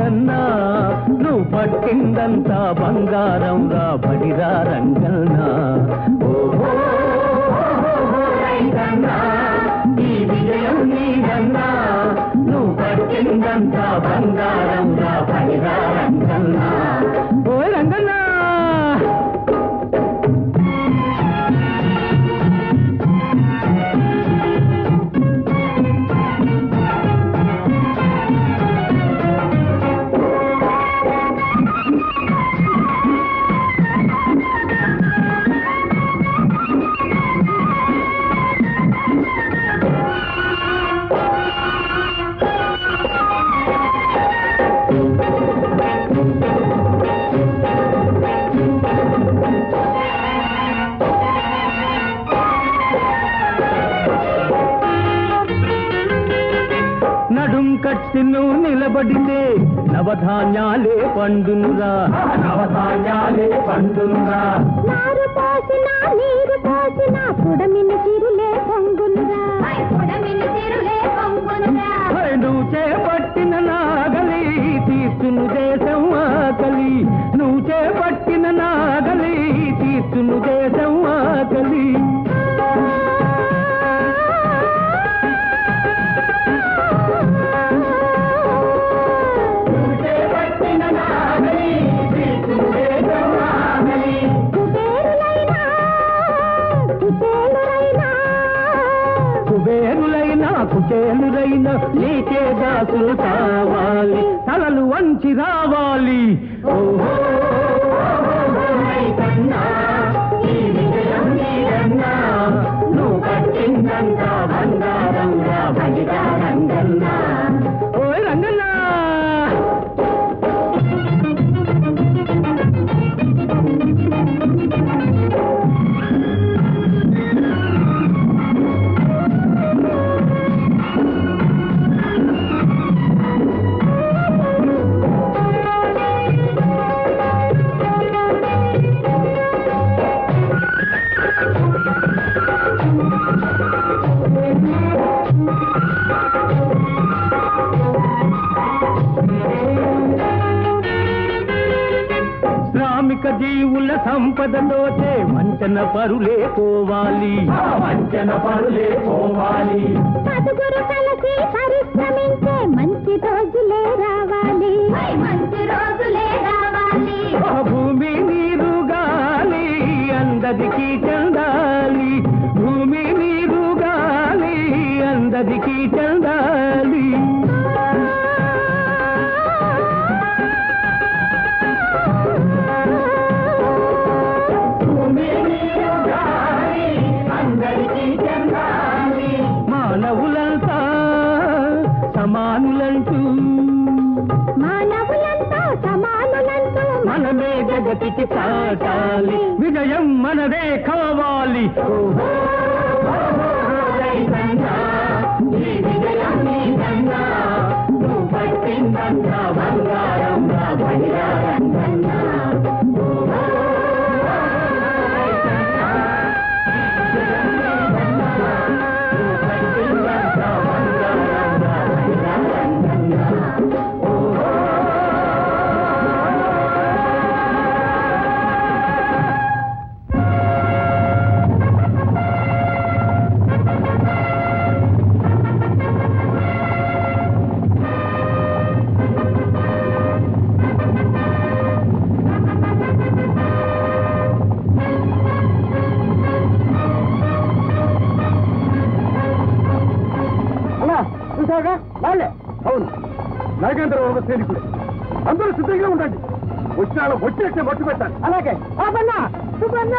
రంగన్నా నువ్వు పట్టిందంత బంగారం రా బడిరా రంగన్నా. ంగారంగా విజయం రంగన్నా. నిలబడితే నవధాన్యాలే పండునురా. నవధాన్యాలే పండునురా. నారు పోసిన నీరు పోసిన పుడమిని చిరులే పొంగునురా. పుడమిని చిరులే పొంగునురా. హై, నువ్వు చేపట్టిన నాగలి తీర్చును దేశం ఆకలి. నువ్వు చేపట్టిన నాగలి తీర్చును దేశం కుచేలురైనా నీకే దాసులు కావాలి తలలు వంచి రావాలి ఓహో కన్నా జీవుల సంపదతోటే వంచన పరులే పోవాలి. వంచన పరులే పోవాలి. ప్రగతికి చాటాలి విజయం మనదే కావాలి. విజయం నీ గంగా నువ్వు పట్టిందంతా బంగా నాగేంద్ర ఒక సైనికుడు. అందరూ సిద్ధంగా ఉండండి. వచ్చిన వచ్చేస్తే మట్టు పెట్టాలి. అలాగే. సుబ్బన్న సుబ్బన్న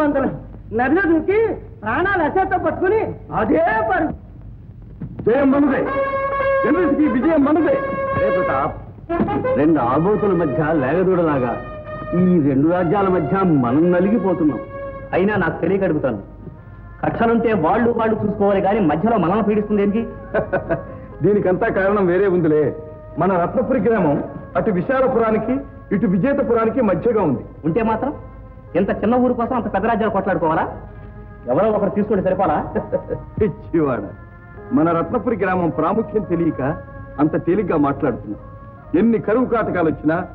వందలు నదిలో దూకి ప్రాణాలు అసేతో పట్టుకుని అదే పరు జయం మనదే జనరేషన్కి విజయం మనదే అరే ప్రతాప్ రెండు ఆబోతుల మధ్య లేగదూడలాగా ఈ రెండు రాజ్యాల మధ్య మనం నలిగిపోతున్నాం. అయినా నాకు తెలియక అడుగుతాను కక్షలుంటే వాళ్ళు వాళ్ళు చూసుకోవాలి కానీ మధ్యలో మనల్ని పీడిస్తుంది ఏంటి? దీనికంతా కారణం వేరే ఉందిలే. మన రత్నపురి గ్రామం అటు విశాలపురానికి ఇటు విజేతపురానికి మధ్యగా ఉంది. ఉంటే మాత్రం? ఇంత చిన్న ఊరు కోసం అంత పెద్ద రాజ్యాలు కొట్లాడుకోవాలా? ఎవరో ఒకరు తీసుకుంటే సరిపోలా? పిచ్చివాడ. మన రత్నపురి గ్రామం ప్రాముఖ్యం తెలియక అంత తేలిగ్గా మాట్లాడుతున్నాం ఎన్ని కరువు కాటకాలు వచ్చినా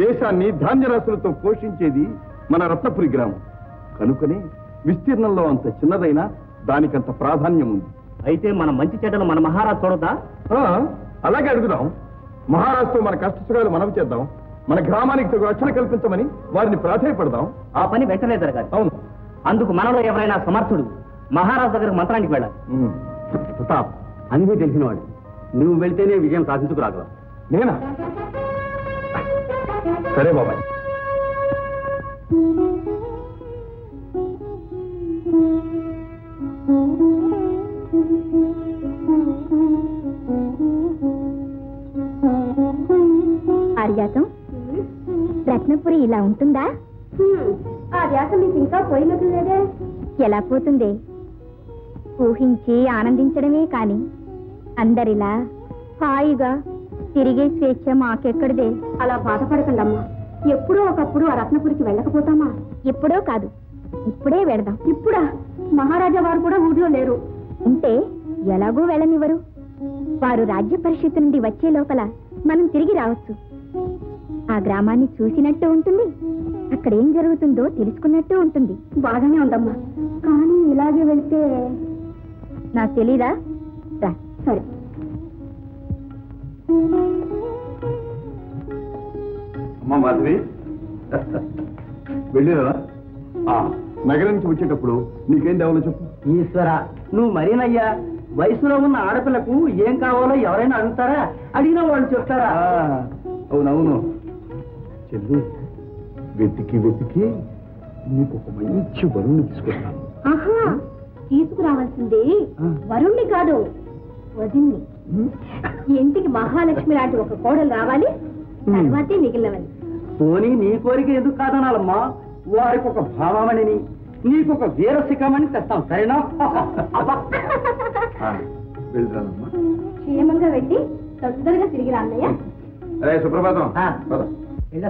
దేశాన్ని ధాన్యరాశులతో పోషించేది మన రత్నపురి గ్రామం. కనుకనే విస్తీర్ణంలో అంత చిన్నదైనా దానికంత ప్రాధాన్యం ఉంది. అయితే మన మంచి చెడ్డలు మన మహారాజు చూడదా అలాగే అడుగుదాం. మహారాజుతో మన కష్టసుఖాలు మనవి చేద్దాం. మన గ్రామానికి తగు రక్షణ కల్పించమని వారిని ప్రాధాయపడదాం. ఆ పని వెంటనే జరగాలి. అవును. అందుకు మనలో ఎవరైనా సమర్థుడు మహారాజు దగ్గరకు మంత్రానికి వెళ్ళాలి. ప్రతాప్ అన్నీ తెలిసినవాడు నువ్వు వెళ్తేనే విజయం సాధించుకురాగలవు నేనా? సరే బాబాయ్. ఆర్యాతం ఇలా ఉంటుందా? ఆ ధ్యాస మీకు ఇంకా పోయినట్టు లేదే ఎలా పోతుంది? ఊహించి ఆనందించడమే కాని అందరిలా హాయిగా తిరిగే స్వేచ్ఛ మాకెక్కడిదే? అలా బాధపడకండి అమ్మా ఎప్పుడో ఒకప్పుడు ఆ రత్నపురికి వెళ్ళకపోతామా? ఇప్పుడో కాదు. ఇప్పుడే వెళదాం. ఇప్పుడా? మహారాజా వారు కూడా ఊర్లో లేరు. ఉంటే ఎలాగూ వెళ్ళనివ్వరు. వారు రాజ్య పరిషత్తు నుండి వచ్చే లోపల మనం తిరిగి రావచ్చు. ఆ గ్రామాన్ని చూసినట్టు ఉంటుంది. అక్కడ ఏం జరుగుతుందో తెలుసుకున్నట్టు ఉంటుంది. బాగానే ఉందమ్మా. కానీ ఇలాగే వెళ్తే నాకు తెలీదా? రా. సరే. అమ్మా మాధవి. వెళ్ళిరా నగరం నుంచి వచ్చేటప్పుడు నీకేం తేవాలో చెప్పు. ఈశ్వర నువ్వు మరీనయ్యా. వయసులో ఉన్న ఆడపిల్లకు ఏం కావాలో ఎవరైనా అడుగుతారా? అడిగిన వాళ్ళు చెప్తారా? అవునవును. చెల్లి వెతికి వెతికి నీకు ఒక మంచి వరుణ్ణి తీసుకొస్తాను. ఆహా తీసుకురావాల్సింది వరుణ్ణి కాదు వదిన్ని. ఇంటికి మహాలక్ష్మి లాంటి ఒక కోడలు రావాలి తర్వాతే మిగిలినవని. పోనీ నీ కోరిక ఎందుకు కాదనాలమ్మా? వారికి ఒక భావమణిని నీకు ఒక వీరశిఖమని తెస్తాం సరేనా? క్షేమంగా వెళ్ళి తొందరగా తిరిగి రా అన్నయ్య. అరే సుప్రభాతం. இல்ல